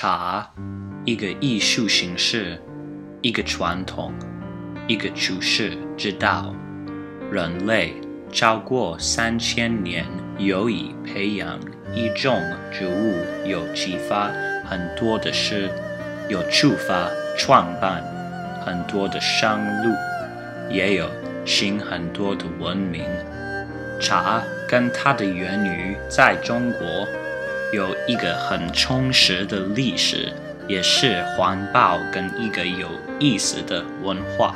茶，一个艺术形式，一个传统，一个处世之道。人类超过三千年，有以培养一种植物，有启发很多的事，有触发创办很多的商路，也有新很多的文明。茶跟它的源于在中国。有一个很充实的历史，也是环保跟一个有意思的文化。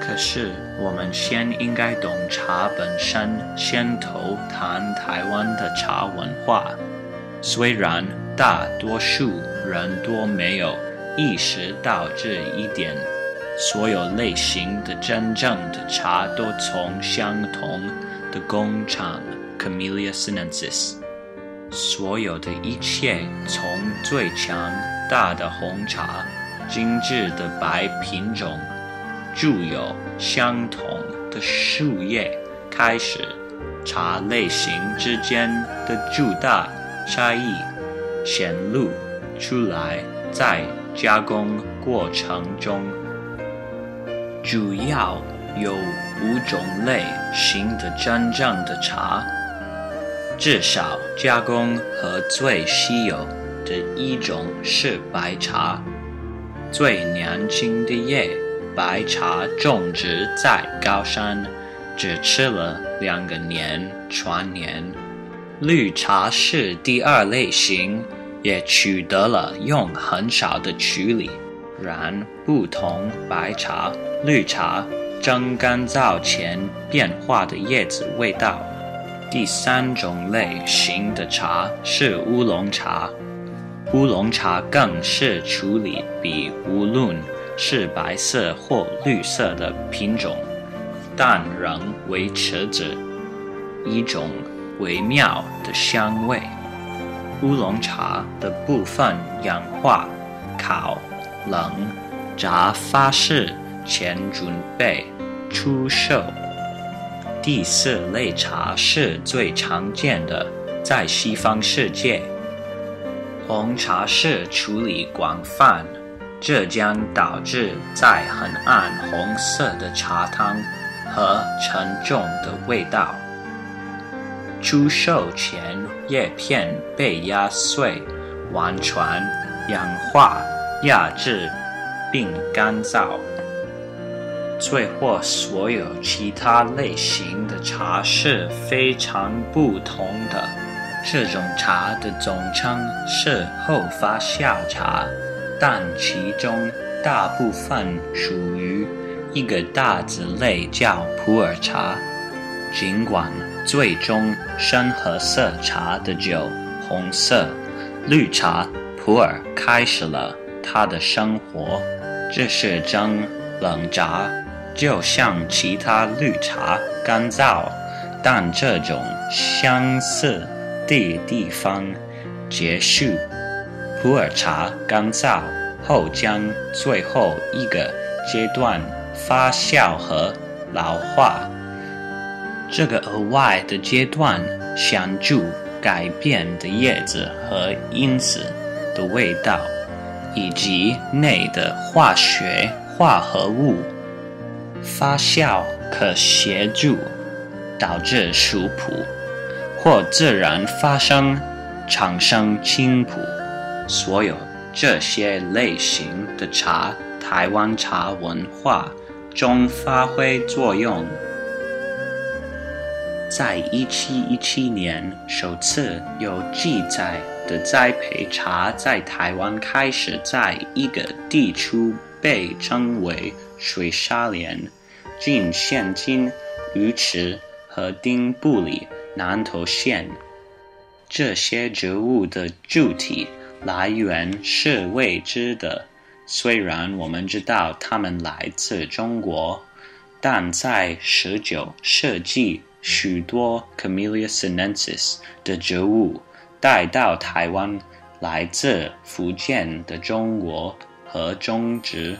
可是，我们先应该懂茶本身，先头谈台湾的茶文化。虽然大多数人都没有意识到这一点，所有类型的真正的茶都从相同的工厂。Camellia sinensis，所有的一切从最强大的红茶、精致的白品种、具有相同的树叶开始，茶类型之间的巨大差异显露出来，在加工过程中，主要有五种类型的真正的茶。至少加工和最稀有的一种是白茶。最年轻的叶白茶种植在高山，只吃了两个年全年。绿茶是第二类型，也取得了用很少的处理。然不同白茶、绿茶蒸干燥前变化的叶子味道。第三种类型的茶是乌龙茶，乌龙茶更是处理比无论是白色或绿色的品种，但仍维持着一种微妙的香味。乌龙茶的部分氧化、烤、冷、炸发式前准备出售。第四类茶是最常见的，在西方世界，红茶是处理广泛，这将导致在很暗红色的茶汤和沉重的味道。出售前，叶片被压碎、完全氧化、压制并干燥。最或所有其他类型的茶是非常不同的。这种茶的总称是后发酵茶，但其中大部分属于一个大子类叫普洱茶。尽管最终深褐色茶的酒红色、绿茶普洱开始了它的生活，这是蒸、冷榨。就像其他绿茶干燥，但这种相似的地方结束。普洱茶干燥后将最后一个阶段发酵和老化，这个额外的阶段显著改变的叶子和因子的味道，以及内的化学化合物。发酵可协助导致熟普，或自然发生产生清普。所有这些类型的茶，台湾茶文化中发挥作用。在一七一七年，首次有记载的栽培茶在台湾开始在一个地区被称为水沙连。近现今鱼池和丁布里南投县，这些植物的具体来源是未知的。虽然我们知道它们来自中国，但在十九世纪，许多 Camellia sinensis 的植物带到台湾，来自福建的中国和中植，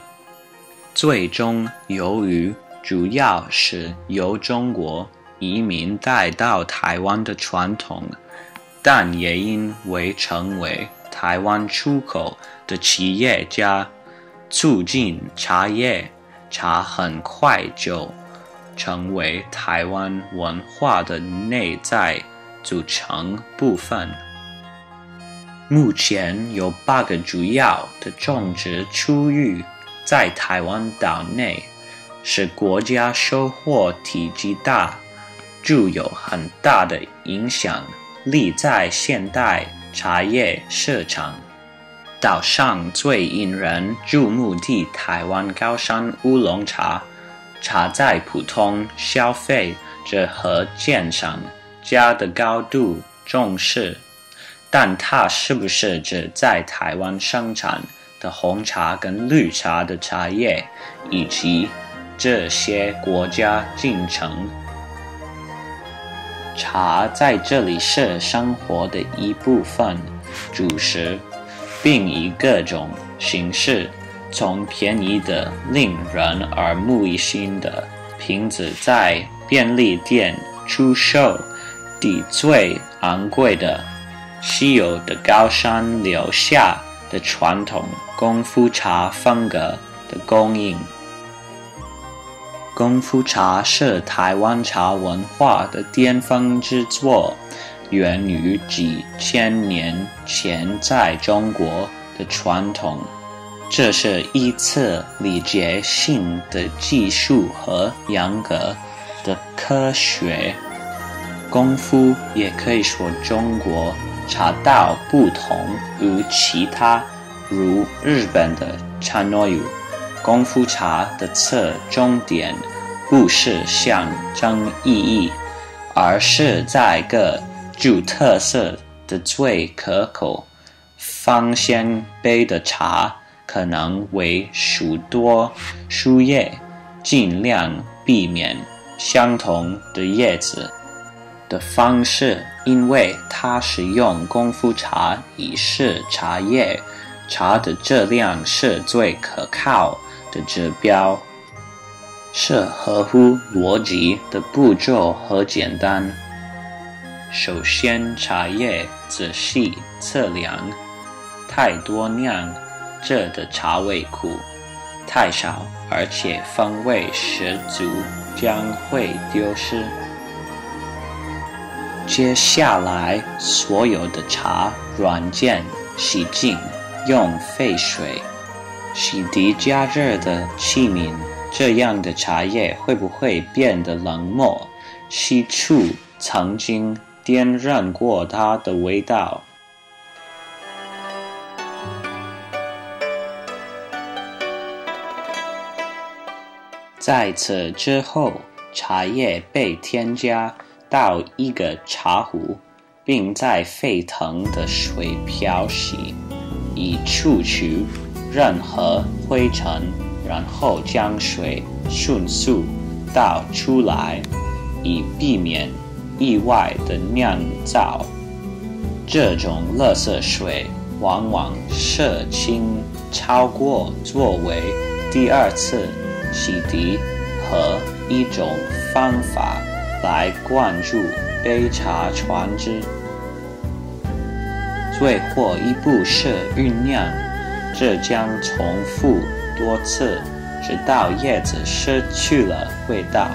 最终由于主要是由中国移民带到台湾的传统，但也因为成为台湾出口的企业家，促进茶叶，茶很快就成为台湾文化的内在组成部分。目前有八个主要的种植区域在台湾岛内，使国家收获体积大，具有很大的影响力在现代茶叶市场。岛上最引人注目的台湾高山乌龙茶，茶在普通消费者和鉴赏家的高度重视。但它是不是指在台湾生产的红茶跟绿茶的茶叶，以及这些国家进程？茶在这里是生活的一部分，主食，并以各种形式，从便宜的令人耳目一新的瓶子在便利店出售，抵最昂贵的。稀有的高山留下的传统功夫茶风格的供应。功夫茶是台湾茶文化的巅峰之作，源于几千年前在中国的传统。这是一次礼节性的技术和严格的科学功夫，也可以说中国。茶道不同于其他，如日本的茶诺语功夫茶的侧重点不是象征意义，而是在个具特色的最可口芳香杯的茶可能为数多树叶，尽量避免相同的叶子。的方式，因为它使用功夫茶以示茶叶，茶的质量是最可靠的指标，是合乎逻辑的步骤和简单。首先，茶叶仔细测量，太多酿这的茶味苦，太少而且风味十足将会丢失。接下来，所有的茶软件洗净，用沸水洗涤加热的器皿。这样的茶叶会不会变得冷漠，吸出曾经点燃过它的味道？在此之后，茶叶被添加。到一个茶壶，并在沸腾的水漂洗，以除去任何灰尘，然后将水迅速倒出来，以避免意外的酿造。这种垃圾水往往涉氢超过作为第二次洗涤和一种方法。来灌注杯茶船只，最后一步是酝酿，这将重复多次，直到叶子失去了味道。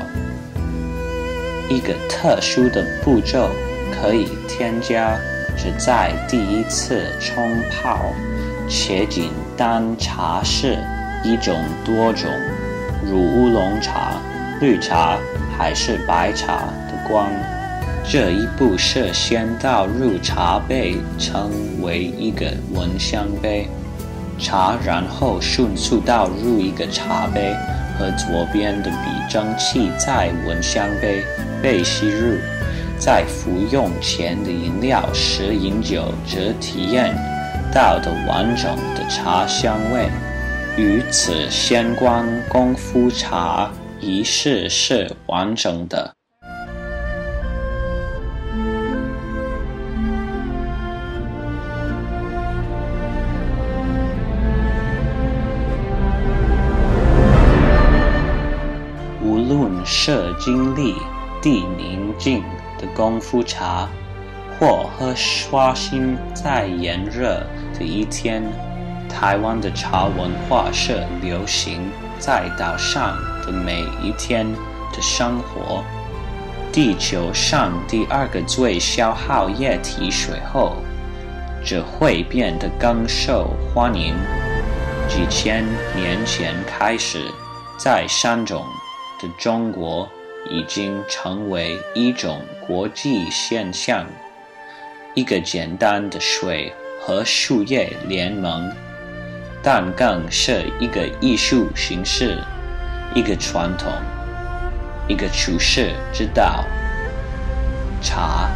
一个特殊的步骤可以添加，只在第一次冲泡，且仅单茶是一种多种，如乌龙茶、绿茶。还是白茶的光，这一步是先倒入茶杯，称为一个闻香杯，茶然后迅速倒入一个茶杯，和左边的比蒸汽在闻香杯被吸入，在服用前的饮料时饮酒，则体验到的完整的茶香味。与此相关，功夫茶。仪式是完整的。论是经历地宁静的功夫茶，或喝刷新在炎热的一天，台湾的茶文化是流行在岛上的每一天的生活。地球上第二个最消耗液体水后，这会变得更受欢迎。几千年前开始，在山中的中国已经成为一种国际现象。一个简单的水和树叶联盟，但更是一个艺术形式，一个传统，一个处世之道。茶。